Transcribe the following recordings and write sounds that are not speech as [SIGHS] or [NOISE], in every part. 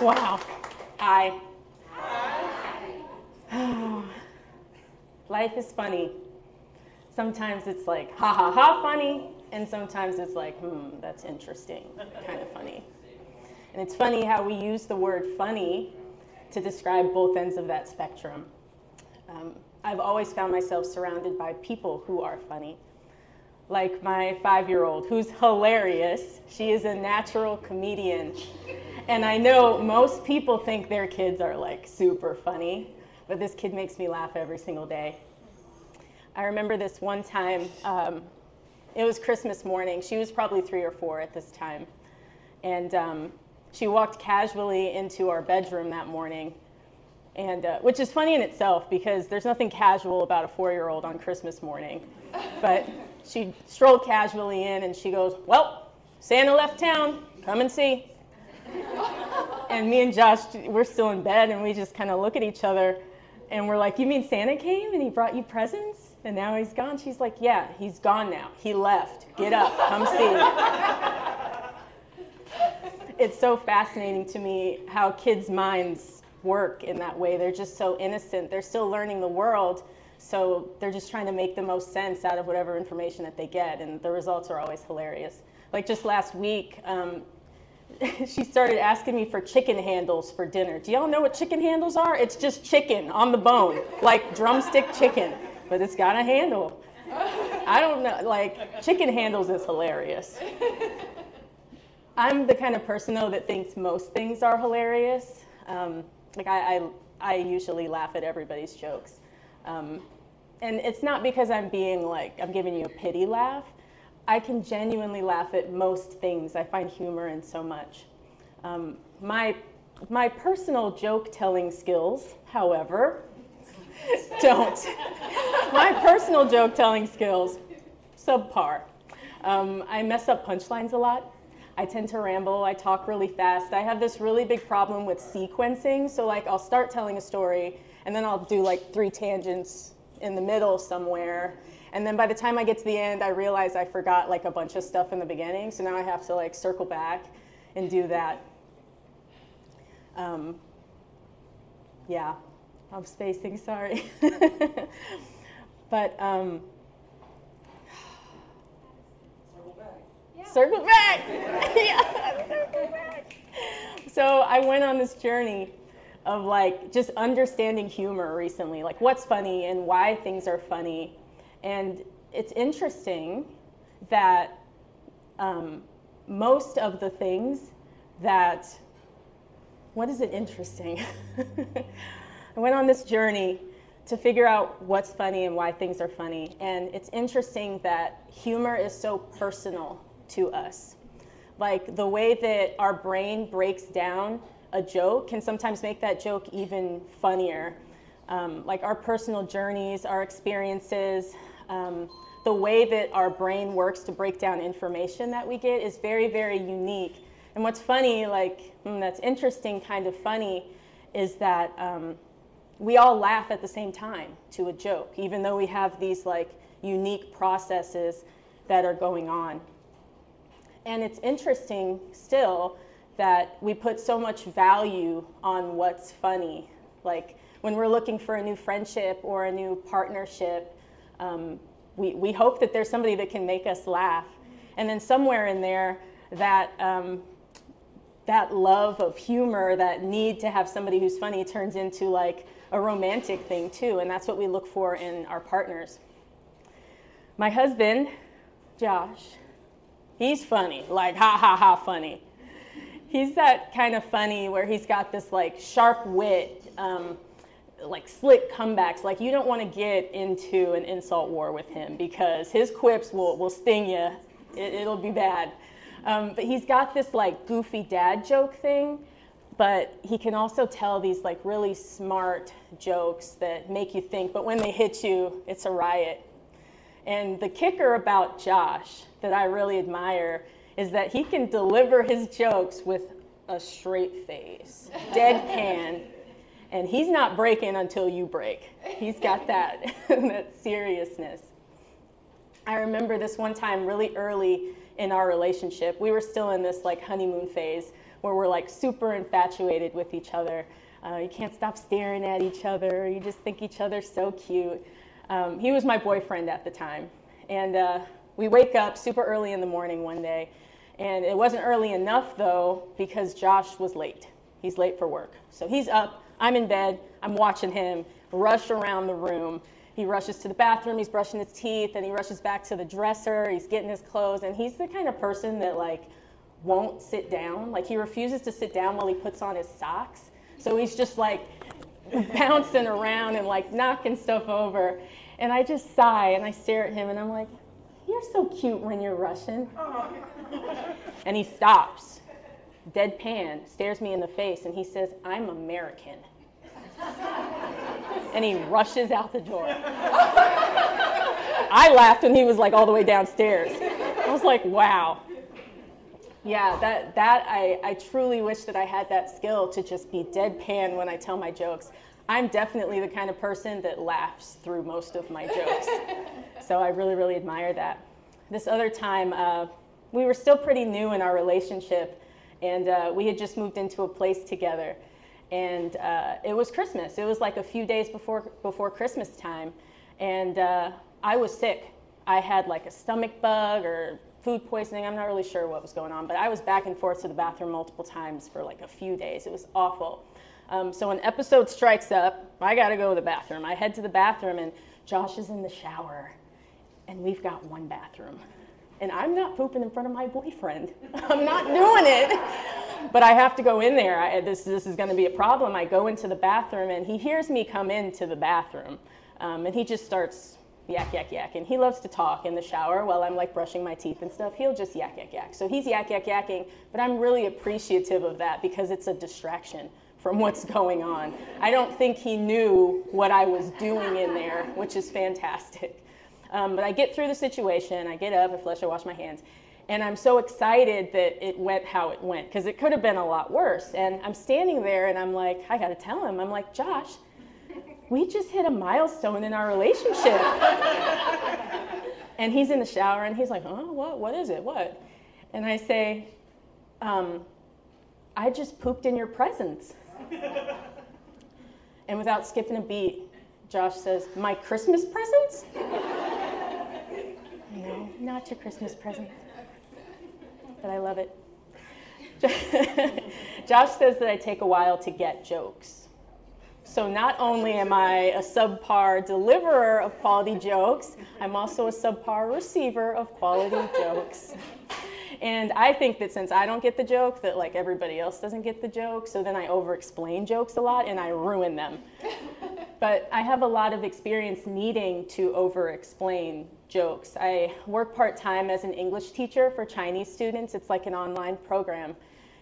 Wow. Hi. [SIGHS] Life is funny. Sometimes it's like, ha ha ha, funny, and sometimes it's like, hmm, that's interesting, kind of funny. And it's funny how we use the word funny to describe both ends of that spectrum. Um, I've always found myself surrounded by people who are funny. Like my five year old, who's hilarious. She is a natural comedian. And I know most people think their kids are like super funny, but this kid makes me laugh every single day. I remember this one time, um, it was Christmas morning. She was probably three or four at this time. And um, she walked casually into our bedroom that morning, and uh, which is funny in itself because there's nothing casual about a four year old on Christmas morning. But she strolled casually in and she goes, Well, Santa left town, come and see. and me and Josh, we're still in bed and we just kind of look at each other and we're like, You mean Santa came and he brought you presents? And now he's gone? She's like, Yeah, he's gone now. He left. Get up, come see. it's so fascinating to me how kids' minds work in that way. They're just so innocent. They're still learning the world. So they're just trying to make the most sense out of whatever information that they get. And the results are always hilarious. Like just last week, um, [LAUGHS] she started asking me for chicken handles for dinner. Do y'all know what chicken handles are? It's just chicken on the bone, like drumstick chicken, but it's got a handle. I don't know, like chicken handles is hilarious. I'm the kind of person though that thinks most things are hilarious. Um, like I, I, I, usually laugh at everybody's jokes. Um, and it's not because I'm being like, I'm giving you a pity laugh. I can genuinely laugh at most things. I find humor in so much. Um, my, my personal joke telling skills, however, [LAUGHS] don't. my personal joke telling skills, subpar. Um, I mess up punchlines a lot. I tend to ramble, I talk really fast. I have this really big problem with sequencing. So, like, I'll start telling a story and then I'll do like three tangents in the middle somewhere. And then by the time I get to the end, I realize I forgot like a bunch of stuff in the beginning. So now I have to like circle back and do that. Um, yeah, I'm spacing, sorry. [LAUGHS] but um, circle back. [LAUGHS] yeah, circle back. So I went on this journey of like just understanding humor recently, like what's funny and why things are funny. And it's interesting that um, most of the things that, what is it interesting? [LAUGHS] I went on this journey to figure out what's funny and why things are funny. And it's interesting that humor is so personal to us. Like the way that our brain breaks down a joke can sometimes make that joke even funnier. Um, like our personal journeys, our experiences, um, the way that our brain works to break down information that we get is very, very unique. And what's funny, like, mm, that's interesting, kind of funny, is that um, we all laugh at the same time to a joke, even though we have these like unique processes that are going on. And it's interesting still that we put so much value on what's funny. Like when we're looking for a new friendship or a new partnership, um, we, we hope that there's somebody that can make us laugh. And then somewhere in there, that, um, that love of humor, that need to have somebody who's funny turns into like a romantic thing too. And that's what we look for in our partners. My husband, Josh, He's funny, like ha ha ha funny. He's that kind of funny where he's got this like sharp wit, um, like slick comebacks. Like you don't want to get into an insult war with him because his quips will, will sting you. It, will be bad. Um, but he's got this like goofy dad joke thing, but he can also tell these like really smart jokes that make you think, but when they hit you, it's a riot. And the kicker about Josh that I really admire is that he can deliver his jokes with a straight face, deadpan, and he's not breaking until you break. He's got that, [LAUGHS] that seriousness. I remember this one time really early in our relationship. We were still in this like honeymoon phase where we're like super infatuated with each other. Uh, you can't stop staring at each other. You just think each other's so cute. Um, he was my boyfriend at the time. And uh, we wake up super early in the morning one day. And it wasn't early enough though, because Josh was late. He's late for work. So he's up, I'm in bed, I'm watching him rush around the room. He rushes to the bathroom, he's brushing his teeth, and he rushes back to the dresser, he's getting his clothes, and he's the kind of person that like won't sit down. Like he refuses to sit down while he puts on his socks. So he's just like bouncing around and like knocking stuff over. And I just sigh and I stare at him and I'm like, You're so cute when you're rushing. Oh. and he stops, deadpan, stares me in the face, and he says, I'm American. and he rushes out the door. I laughed when he was like all the way downstairs. I was like, wow. Yeah, that, that I, I truly wish that I had that skill to just be deadpan when I tell my jokes. I'm definitely the kind of person that laughs through most of my jokes. [LAUGHS] so I really, really admire that. This other time, uh, we were still pretty new in our relationship, and uh, we had just moved into a place together. And uh, it was Christmas. It was like a few days before, before Christmas time. And uh, I was sick. I had like a stomach bug or food poisoning. I'm not really sure what was going on, but I was back and forth to the bathroom multiple times for like a few days. It was awful. Um, so when episode strikes up, I got to go to the bathroom. I head to the bathroom, and Josh is in the shower, and we've got one bathroom. And I'm not pooping in front of my boyfriend. [LAUGHS] I'm not doing it. But I have to go in there. I, this, this is to be a problem. I go into the bathroom, and he hears me come into the bathroom. Um, and he just starts yak, yak, yak. And he loves to talk in the shower while I'm like brushing my teeth and stuff. He'll just yak, yak, yak. So he's yak, yak, yakking, but I'm really appreciative of that because it's a distraction from what's going on. I don't think he knew what I was doing in there, which is fantastic. Um, but I get through the situation, I get up, I flush, I wash my hands, and I'm so excited that it went how it went because it could have been a lot worse. And I'm standing there and I'm like, I got to tell him, I'm like, Josh, we just hit a milestone in our relationship. and he's in the shower and he's like, oh, what, what is it? What? And I say, um, I just pooped in your presence. [LAUGHS] and without skipping a beat, Josh says, My Christmas presents? [LAUGHS] no, not your Christmas presents. But I love it. [LAUGHS] Josh says that I take a while to get jokes. So not only am I a subpar deliverer of quality jokes, I'm also a subpar receiver of quality jokes. And I think that since I don't get the joke, that like everybody else doesn't get the joke, so then I over-explain jokes a lot and I ruin them. [LAUGHS] but I have a lot of experience needing to over-explain jokes. I work part-time as an English teacher for Chinese students. It's like an online program.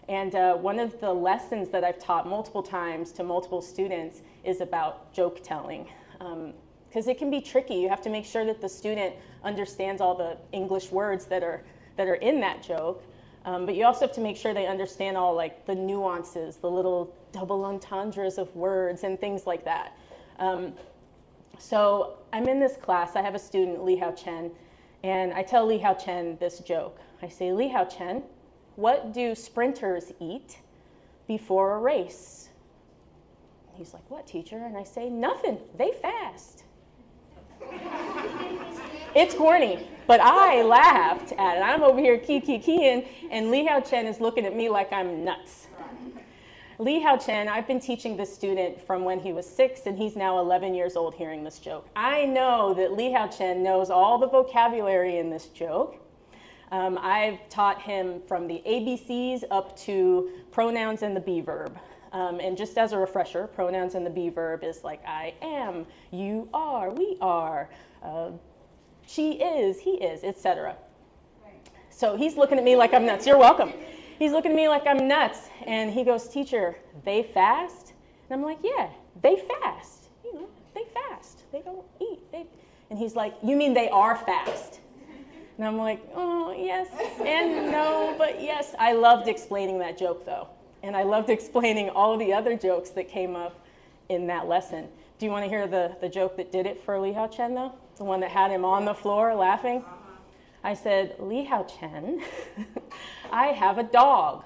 And uh, one of the lessons that I've taught multiple times to multiple students is about joke telling. Because um, it can be tricky. You have to make sure that the student understands all the English words that are, that are in that joke. Um, but you also have to make sure they understand all like the nuances, the little double entendres of words and things like that. Um, so I'm in this class. I have a student, Li Hao Chen, and I tell Li Hao Chen this joke. I say, Li Hao Chen, what do sprinters eat before a race? He's like, What, teacher? And I say, Nothing. They fast. It's corny, but I laughed at it. I'm over here key key keying, and Li Hao Chen is looking at me like I'm nuts. Li Hao Chen, I've been teaching this student from when he was six, and he's now 11 years old hearing this joke. I know that Li Hao Chen knows all the vocabulary in this joke. Um, I've taught him from the ABCs up to pronouns and the be verb. Um, and just as a refresher, pronouns and the be verb is like I am, you are, we are, uh, she is, he is, etc. So he's looking at me like I'm nuts. You're welcome. He's looking at me like I'm nuts. And he goes, Teacher, they fast? And I'm like, Yeah, they fast. You know, they fast. They don't eat. They... And he's like, You mean they are fast? And I'm like, oh, yes and no, but yes. I loved explaining that joke though. And I loved explaining all the other jokes that came up in that lesson. Do you want to hear the, the joke that did it for Li Hao Chen though? The one that had him on the floor laughing? I said, Li Hao Chen, [LAUGHS] I have a dog.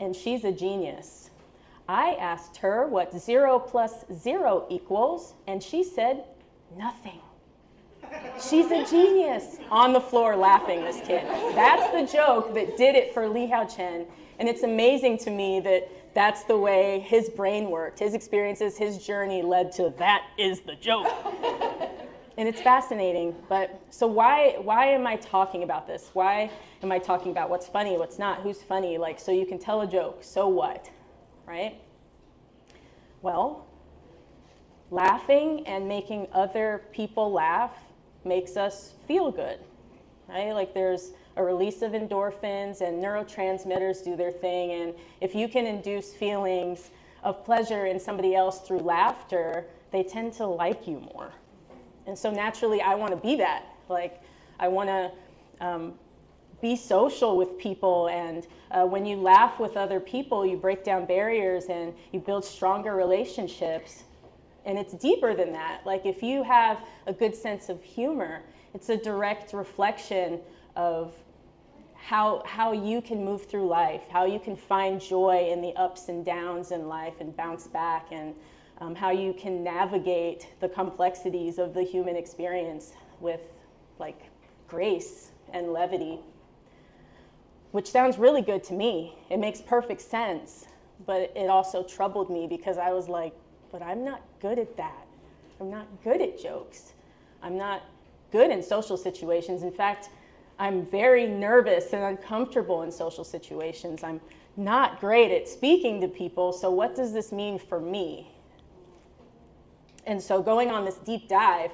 and she's a genius. I asked her what zero plus zero equals, and she said nothing. She's a genius. On the floor laughing, this kid. That's the joke that did it for Li Hao Chen. And it's amazing to me that that's the way his brain worked. His experiences, his journey led to that is the joke. And it's fascinating. But so why why am I talking about this? Why am I talking about what's funny, what's not, who's funny? Like so you can tell a joke. So what? Right? Well, laughing and making other people laugh makes us feel good. Right? Like there's a release of endorphins and neurotransmitters do their thing. And if you can induce feelings of pleasure in somebody else through laughter, they tend to like you more. And so naturally, I want to be that. Like, I want to um, be social with people. And uh, when you laugh with other people, you break down barriers and you build stronger relationships. And it's deeper than that. Like, if you have a good sense of humor, it's a direct reflection of how, how you can move through life, how you can find joy in the ups and downs in life and bounce back, and um, how you can navigate the complexities of the human experience with like grace and levity. Which sounds really good to me. It makes perfect sense, but it also troubled me because I was like, but I'm not good at that. I'm not good at jokes. I'm not good in social situations. In fact, I'm very nervous and uncomfortable in social situations. I'm not great at speaking to people, so what does this mean for me? And so, going on this deep dive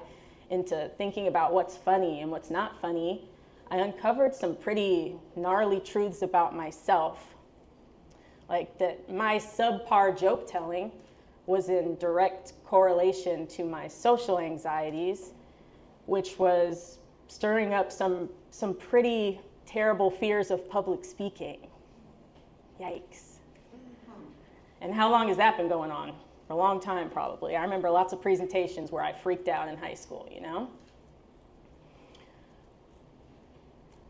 into thinking about what's funny and what's not funny, I uncovered some pretty gnarly truths about myself. Like that my subpar joke telling was in direct correlation to my social anxieties, which was stirring up some some pretty terrible fears of public speaking. Yikes. And how long has that been going on? For a long time, probably. I remember lots of presentations where I freaked out in high school, you know?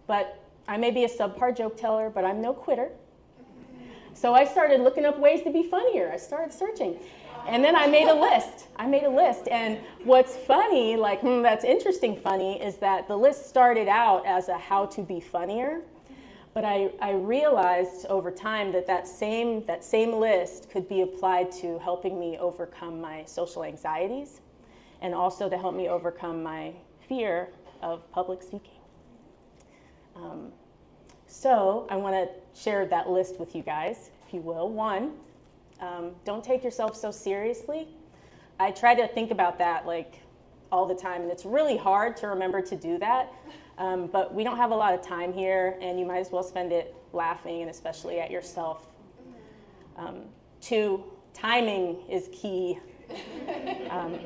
But I may be a subpar joke teller, but I'm no quitter. So I started looking up ways to be funnier. I started searching. And then I made a list. I made a list. And what's funny, like, hmm, that's interesting funny, is that the list started out as a how to be funnier. But I, I realized over time that that same, that same list could be applied to helping me overcome my social anxieties and also to help me overcome my fear of public speaking. Um, so I want to share that list with you guys, if you will. One, um, don't take yourself so seriously. I try to think about that like all the time, and it's really hard to remember to do that. Um, but we don't have a lot of time here, and you might as well spend it laughing and especially at yourself. Um, two, timing is key. Um,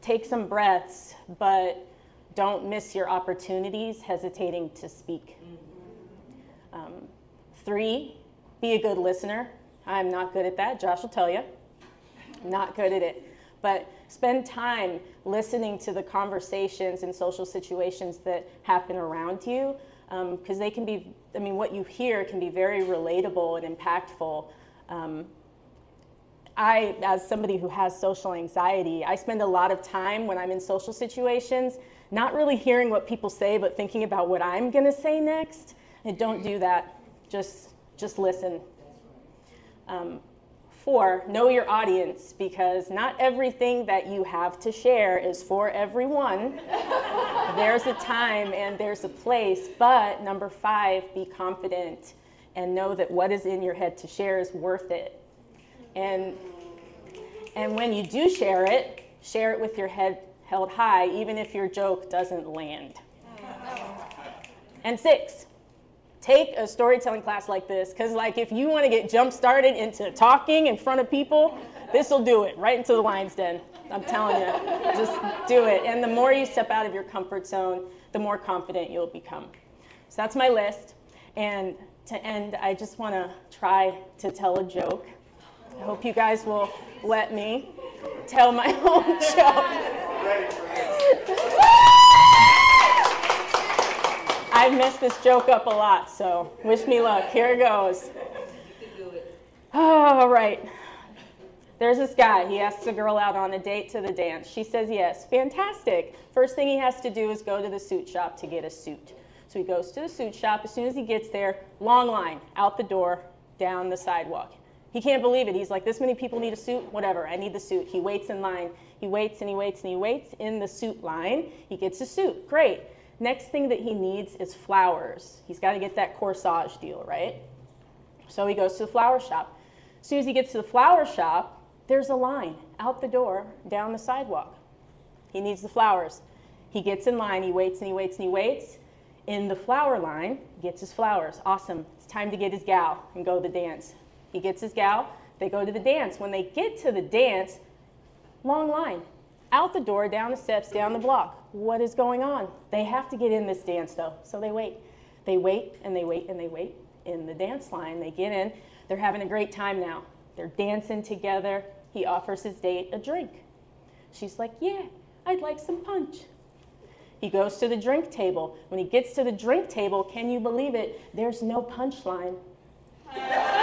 take some breaths, but don't miss your opportunities hesitating to speak. Um, three, be a good listener. I'm not good at that. Josh will tell you. Not good at it. But spend time listening to the conversations and social situations that happen around you because um, they can be, I mean, what you hear can be very relatable and impactful. Um, I, as somebody who has social anxiety, I spend a lot of time when I'm in social situations not really hearing what people say, but thinking about what I'm going to say next. And don't do that. Just, just listen. Um, four, know your audience because not everything that you have to share is for everyone. [LAUGHS] there's a time and there's a place, but number five, be confident and know that what is in your head to share is worth it. And, and when you do share it, share it with your head held high, even if your joke doesn't land. And six, take a storytelling class like this because like if you want to get jump started into talking in front of people this will do it right into the lion's den. I'm telling you just do it. And the more you step out of your comfort zone the more confident you'll become. So that's my list. And to end i just want to try to tell a joke. I hope you guys will let me tell my [LAUGHS] own joke I've messed this joke up a lot, so wish me luck. Here it goes. Oh, all right. There's this guy. He asks a girl out on a date to the dance. She says yes. Fantastic. First thing he has to do is go to the suit shop to get a suit. So he goes to the suit shop. As soon as he gets there, long line out the door, down the sidewalk. He can't believe it. He's like, this many people need a suit? Whatever, I need the suit. He waits in line. He waits and he waits and he waits in the suit line. He gets a suit. Great. Next thing that he needs is flowers. He's got to get that corsage deal, right? So he goes to the flower shop. As soon as he gets to the flower shop, there's a line out the door, down the sidewalk. He needs the flowers. He gets in line, he waits and he waits and he waits. In the flower line, gets his flowers. Awesome. It's time to get his gal and go to the dance. He gets his gal, they go to the dance. When they get to the dance, long line. Out the door, down the steps, down the block. What is going on? They have to get in this dance though, so they wait. They wait and they wait and they wait in the dance line. They get in. They're having a great time now. They're dancing together. He offers his date a drink. She's like, Yeah, I'd like some punch. He goes to the drink table. When he gets to the drink table, can you believe it? There's no punchline. [LAUGHS]